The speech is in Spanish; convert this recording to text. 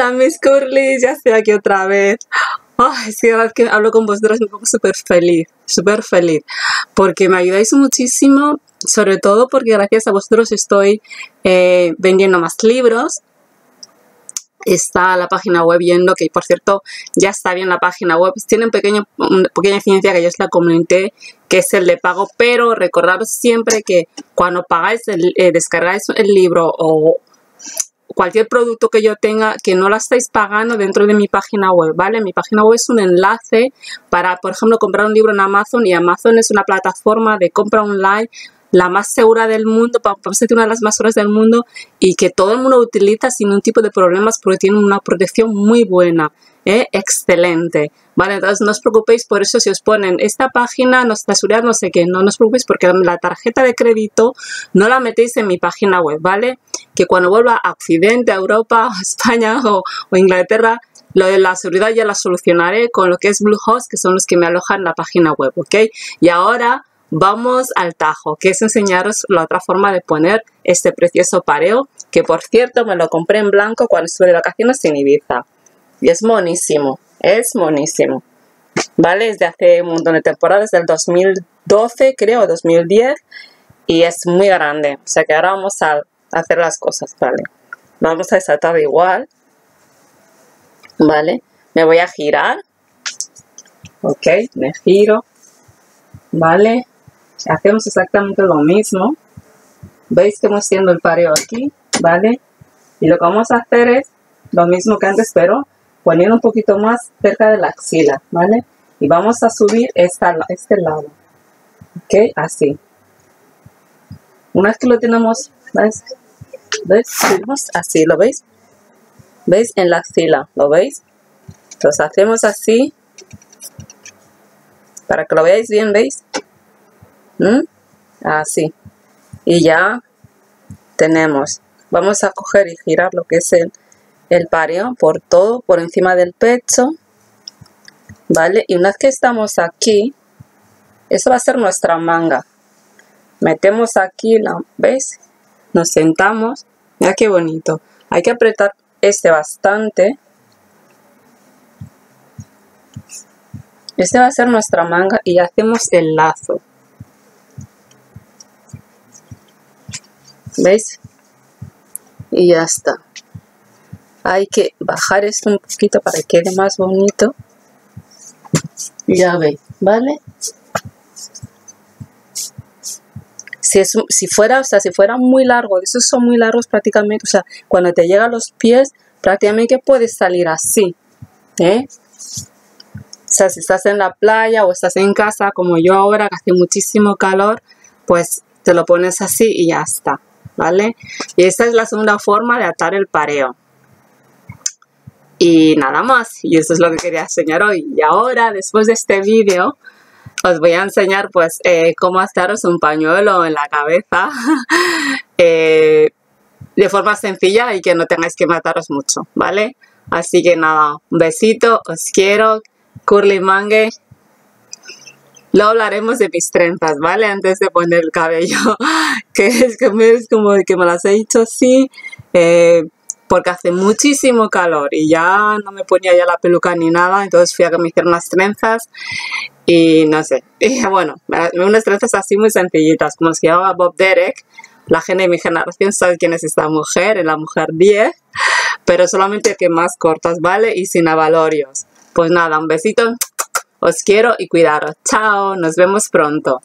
Hola, Miss Curly, ya estoy aquí otra vez. Ay, es que cada vez que hablo con vosotros me pongo súper feliz, súper feliz, porque me ayudáis muchísimo, sobre todo porque gracias a vosotros estoy eh, vendiendo más libros. Está la página web yendo, que por cierto ya está bien la página web. Tiene un pequeño, una pequeña incidencia que yo os la comenté, que es el de pago, pero recordaros siempre que cuando pagáis, eh, descargáis el libro o cualquier producto que yo tenga que no la estáis pagando dentro de mi página web, ¿vale? Mi página web es un enlace para, por ejemplo, comprar un libro en Amazon y Amazon es una plataforma de compra online la más segura del mundo, para ser una de las más seguras del mundo y que todo el mundo utiliza sin ningún tipo de problemas porque tiene una protección muy buena. ¿eh? excelente. Vale, entonces no os preocupéis por eso si os ponen esta página, no está seguridad, no sé qué, no, os preocupéis porque la tarjeta de crédito no la metéis en mi página web, ¿vale? Que cuando vuelva a Occidente, a Europa, España o, Inglaterra, lo de la seguridad ya la solucionaré con lo que es Bluehost, que son los que me alojan la página web, ¿ok? Y ahora vamos al tajo, que es enseñaros la otra forma de poner este precioso pareo, que por cierto me lo compré en blanco cuando estuve de vacaciones en Ibiza. Y es monísimo, es monísimo. ¿Vale? Es de hace un montón de temporadas, del 2012 creo, 2010. Y es muy grande. O sea que ahora vamos a hacer las cosas, ¿vale? Vamos a desatar igual. ¿Vale? Me voy a girar. Ok, me giro. ¿Vale? Hacemos exactamente lo mismo. ¿Veis que hemos haciendo el pareo aquí? ¿Vale? Y lo que vamos a hacer es lo mismo que antes, pero poniendo un poquito más cerca de la axila, ¿vale? Y vamos a subir esta, este lado, ¿ok? Así. Una vez que lo tenemos. ¿Ves? Subimos así, ¿lo veis? ¿Veis? En la axila, ¿lo veis? Entonces hacemos así, para que lo veáis bien, ¿veis? ¿Mm? Así. Y ya tenemos. Vamos a coger y girar lo que es el, el pareo por todo, por encima del pecho, ¿vale? Y una vez que estamos aquí, eso va a ser nuestra manga. Metemos aquí, la, ¿veis? Nos sentamos, mira qué bonito. Hay que apretar este bastante. Este va a ser nuestra manga y hacemos el lazo. ¿Veis? Y ya está hay que bajar esto un poquito para que quede más bonito ya ve vale si, es, si fuera o sea si fuera muy largo esos son muy largos prácticamente o sea cuando te llega a los pies prácticamente puedes salir así ¿eh? o sea si estás en la playa o estás en casa como yo ahora que hace muchísimo calor pues te lo pones así y ya está ¿vale? y esta es la segunda forma de atar el pareo y nada más, y eso es lo que quería enseñar hoy. Y ahora, después de este vídeo, os voy a enseñar pues eh, cómo ataros un pañuelo en la cabeza eh, de forma sencilla y que no tengáis que mataros mucho, ¿vale? Así que nada, un besito, os quiero, curly mangue. Luego hablaremos de mis trenzas, ¿vale? Antes de poner el cabello, que es, que es como que me las he dicho así. Eh, porque hace muchísimo calor y ya no me ponía ya la peluca ni nada, entonces fui a que me hicieron las trenzas y no sé, y bueno, unas trenzas así muy sencillitas, como se llamaba Bob Derek, la gente de mi generación sabe quién es esta mujer, la mujer 10, pero solamente que más cortas, ¿vale? Y sin avalorios. Pues nada, un besito, os quiero y cuidaros. Chao, nos vemos pronto.